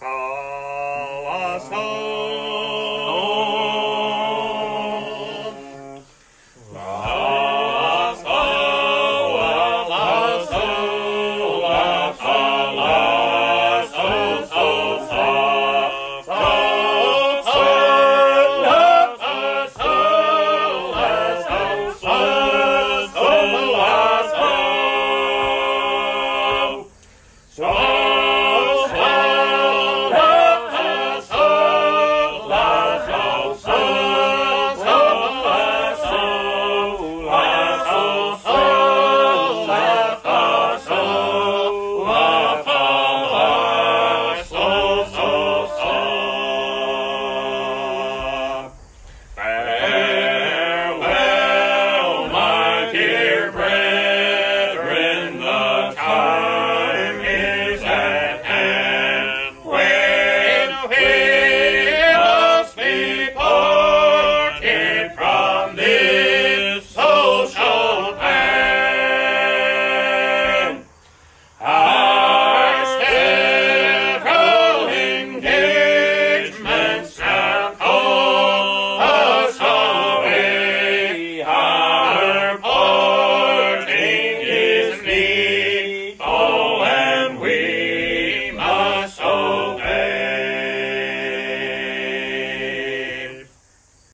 川さん。